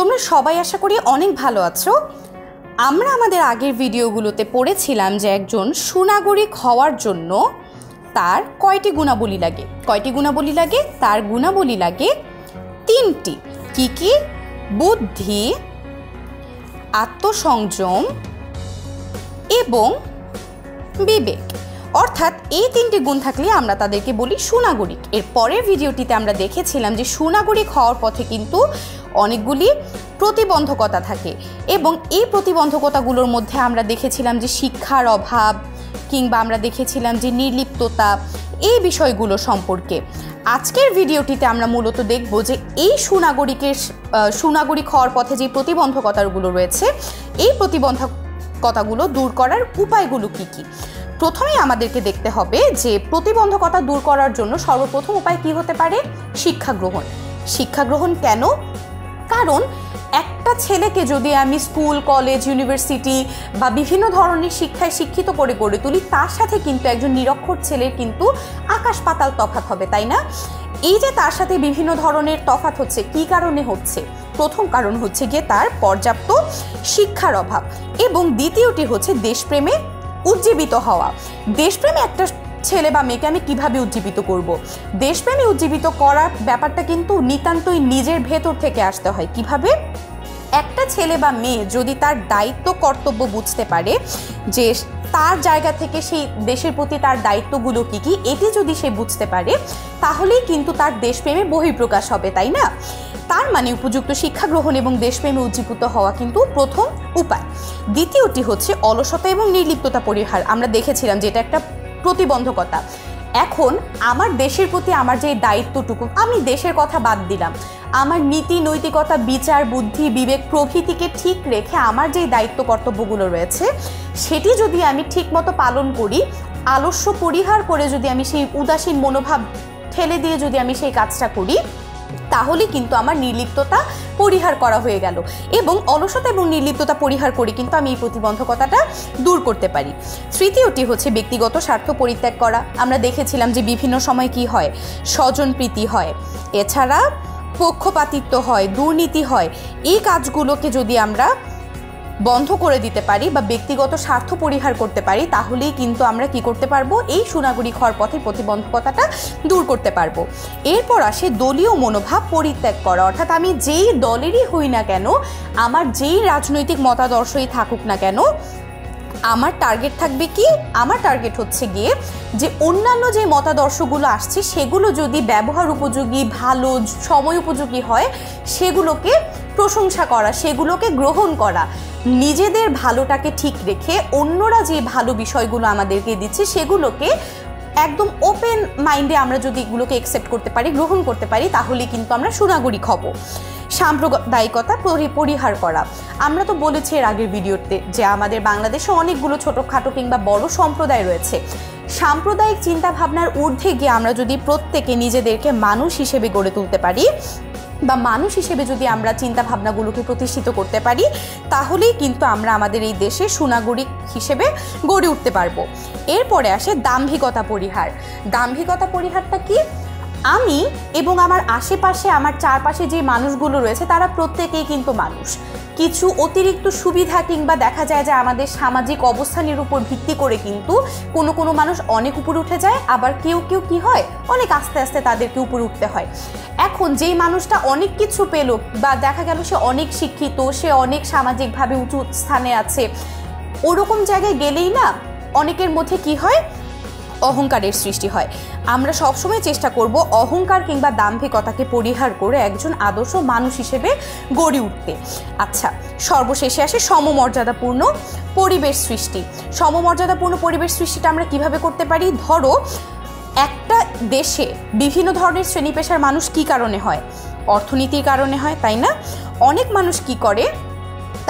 তোমরা সবাই আশা করি অনেক ভালো আছো। আমরা আমাদের আগের ভিডিওগুলোতে পড়েছিলাম যে একজন সুনাগরিক হওয়ার জন্য তার কয়টি গুণাবলী লাগে। কয়টি গুণাবলী লাগে? তার গুণাবলী লাগে তিনটি। কি কি? বুদ্ধি, আত্মসংযম এবং বিবেক। অর্থাৎ এই তিনটি গুণ থাকলে আমরা তাদেরকে বলি সুনাগরিক। এর পরের ভিডিওটিতে আমরা দেখেছিলাম যে সুনাগরিক হওয়ার পথে কিন্তু অনেকগুলি প্রতিবন্ধকতা থাকে এবং এই প্রতিবন্ধকতাগুলোর মধ্যে আমরা দেখেছিলাম যে শিক্ষার অভাব কিংবা আমরা দেখেছিলাম যে নির্লিপ্ততা, এই বিষয়গুলো সম্পর্কে। আজকের ভিডিওটিতে আমরা মূলত দেখব যে এই সুনাগরিকের সুনাগরিক হওয়ার পথে যে প্রতিবন্ধকতাগুলো রয়েছে, এই প্রতিবন্ধকতাগুলো দূর করার উপায়গুলো কি কি? প্রথমেই আমাদেরকে দেখতে হবে যে প্রতিবন্ধকতা দূর করার জন্য সর্বপ্রথম উপায় কি হতে পারে? শিক্ষা গ্রহণ। শিক্ষা গ্রহণ কেন? কারণ একটা ছেলেকে যদি আমি স্কুল, কলেজ, ইউনিভার্সিটি বা বিভিন্ন ধরনের শিক্ষায় শিক্ষিত করে গড়ে তুলি, তার সাথে কিন্তু একজন নিরক্ষর ছেলের কিন্তু আকাশ পাতাল তফাত হবে, তাই না? এই যে তার সাথে বিভিন্ন ধরনের তফাত হচ্ছে, কি কারণে হচ্ছে? প্রথম কারণ হচ্ছে গিয়ে তার পর্যাপ্ত শিক্ষার অভাব এবং দ্বিতীয়টি হচ্ছে দেশপ্রেমে উজ্জীবিত হওয়া। দেশপ্রেমে একটা ছেলে বা মেয়েকে আমি কীভাবে উজ্জীবিত করব। দেশপ্রেমে উজ্জীবিত করার ব্যাপারটা কিন্তু নিতান্তই নিজের ভেতর থেকে আসতে হয়। কীভাবে? একটা ছেলে বা মেয়ে যদি তার দায়িত্ব, কর্তব্য বুঝতে পারে যে তার জায়গা থেকে সেই দেশের প্রতি তার দায়িত্বগুলো কী কী, এটি যদি সে বুঝতে পারে তাহলেই কিন্তু তার দেশপ্রেমে বহিঃপ্রকাশ হবে, তাই না? তার মানে উপযুক্ত শিক্ষা গ্রহণ এবং দেশপ্রেমে উজ্জীবিত হওয়া কিন্তু প্রথম উপায়। দ্বিতীয়টি হচ্ছে অলসতা এবং নির্লিপ্ততা পরিহার। আমরা দেখেছিলাম যে এটা একটা প্রতিবন্ধকতা। এখন আমার দেশের প্রতি আমার যে দায়িত্বটুকু, আমি দেশের কথা বাদ দিলাম। আমার নীতি, নৈতিকতা, বিচার, বুদ্ধি, বিবেক প্রভৃতিকে ঠিক রেখে আমার যেই দায়িত্ব কর্তব্যগুলো রয়েছে, সেটি যদি আমি ঠিকমতো পালন করি, আলস্য পরিহার করে যদি আমি সেই উদাসীন মনোভাব ঠেলে দিয়ে যদি আমি সেই কাজটা করি, তাহলে কিন্তু আমার নির্লিপ্ততা পরিহার করা হয়ে গেল। এবং অলসতা এবং নির্লিপ্ততা পরিহার করে কিন্তু আমি এই প্রতিবন্ধকতাটা দূর করতে পারি। তৃতীয়টি হচ্ছে ব্যক্তিগত স্বার্থ পরিত্যাগ করা। আমরা দেখেছিলাম যে বিভিন্ন সময় কি হয়? স্বজন প্রীতি হয়। এছাড়া পক্ষপাতিত্ব হয়, দুর্নীতি হয়। এই কাজগুলোকে যদি আমরা বন্ধ করে দিতে পারি বা ব্যক্তিগত স্বার্থ পরিহার করতে পারি, তাহলেই কিন্তু আমরা কি করতে পারব? এই সোনাগুড়ি পথে প্রতিবন্ধকতাটা দূর করতে পারব। এরপর আসে দলীয় মনোভাব পরিত্যাগ করা। অর্থাৎ আমি যেই দলেরই হই না কেন, আমার যেই রাজনৈতিক মতাদর্শই থাকুক না কেন, আমার টার্গেট থাকবে কি? আমার টার্গেট হচ্ছে গিয়ে যে অন্যান্য যে মতাদর্শগুলো আসছে, সেগুলো যদি ব্যবহার উপযোগী, ভালো, সময় উপযোগী হয়, সেগুলোকে প্রশংসা করা, সেগুলোকে গ্রহণ করা, নিজেদের ভালোটাকে ঠিক রেখে অন্যরা যে ভালো বিষয়গুলো আমাদেরকে দিচ্ছে সেগুলোকে একদম ওপেন মাইন্ডে আমরা যদি এগুলোকে একসেপ্ট করতে পারি, গ্রহণ করতে পারি তাহলে কিন্তু আমরা সুনাগরিক হব। সাম্প্রদায়িকতা পরি- পরিহার করা। আমরা তো বলেছি এর আগের ভিডিওতে যে আমাদের বাংলাদেশে অনেকগুলো ছোটোখাটো কিংবা বড় সম্প্রদায় রয়েছে। সাম্প্রদায়িক চিন্তাভাবনার ঊর্ধ্বে গিয়ে আমরা যদি প্রত্যেকে নিজেদেরকে মানুষ হিসেবে গড়ে তুলতে পারি বা মানুষ হিসেবে যদি আমরা চিন্তা ভাবনাগুলোকে প্রতিষ্ঠিত করতে পারি, তাহলেই কিন্তু আমরা আমাদের এই দেশে সুনাগরিক হিসেবে গড়ে উঠতে পারব। এরপরে আসে দাম্ভিকতা পরিহার। দাম্ভিকতা পরিহারটা কি? আমি এবং আমার আশেপাশে, আমার চারপাশে যে মানুষগুলো রয়েছে, তারা প্রত্যেকেই কিন্তু মানুষ। কিছু অতিরিক্ত সুবিধা কিংবা দেখা যায় যে আমাদের সামাজিক অবস্থানের উপর ভিত্তি করে কিন্তু কোনো কোনো মানুষ অনেক উপরে উঠে যায়, আবার কেউ কেউ কি হয়? অনেক আস্তে আস্তে তাদেরকে উপরে উঠতে হয়। এখন যেই মানুষটা অনেক কিছু পেল বা দেখা গেল সে অনেক শিক্ষিত, সে অনেক সামাজিকভাবে উঁচু স্থানে আছে, ওরকম জায়গায় গেলেই না অনেকের মধ্যে কি হয়? অহংকারের সৃষ্টি হয়। আমরা সবসময় চেষ্টা করব অহংকার কিংবা দাম্ভিকতাকে পরিহার করে একজন আদর্শ মানুষ হিসেবে গড়ে উঠতে। আচ্ছা সর্বশেষে আসে সমমর্যাদাপূর্ণ পরিবেশ সৃষ্টি। সমমর্যাদাপূর্ণ পরিবেশ সৃষ্টিটা আমরা কীভাবে করতে পারি? ধরো, একটা দেশে বিভিন্ন ধরনের শ্রেণি পেশার মানুষ কি কারণে হয়? অর্থনীতির কারণে হয়, তাই না? অনেক মানুষ কি করে?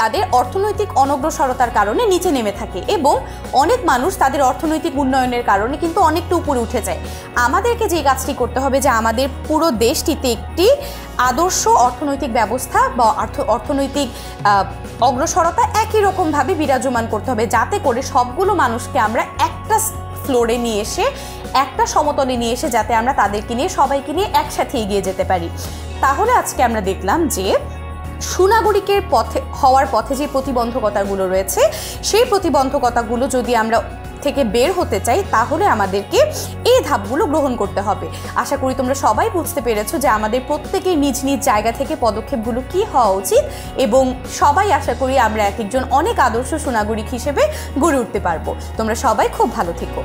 তাদের অর্থনৈতিক অনগ্রসরতার কারণে নিচে নেমে থাকে এবং অনেক মানুষ তাদের অর্থনৈতিক উন্নয়নের কারণে কিন্তু অনেকটা উপরে উঠে যায়। আমাদেরকে যে কাজটি করতে হবে যে আমাদের পুরো দেশটিতে একটি আদর্শ অর্থনৈতিক ব্যবস্থা বা অর্থ, অর্থনৈতিক অগ্রসরতা একই রকমভাবে বিরাজমান করতে হবে যাতে করে সবগুলো মানুষকে আমরা একটা ফ্লোরে নিয়ে এসে, একটা সমতলে নিয়ে এসে যাতে আমরা তাদেরকে নিয়ে সবাইকে নিয়ে একসাথে এগিয়ে যেতে পারি। তাহলে আজকে আমরা দেখলাম যে সুনাগরিকের পথে, হওয়ার পথে যে প্রতিবন্ধকতাগুলো রয়েছে, সেই প্রতিবন্ধকতাগুলো যদি আমরা থেকে বের হতে চাই, তাহলে আমাদেরকে এই ধাপগুলো গ্রহণ করতে হবে। আশা করি তোমরা সবাই বুঝতে পেরেছ যে আমাদের প্রত্যেকের নিজ নিজ জায়গা থেকে পদক্ষেপগুলো কি হওয়া উচিত এবং সবাই আশা করি আমরা এক একজন অনেক আদর্শ সুনাগরিক হিসেবে গড়ে উঠতে পারব। তোমরা সবাই খুব ভালো থেকো।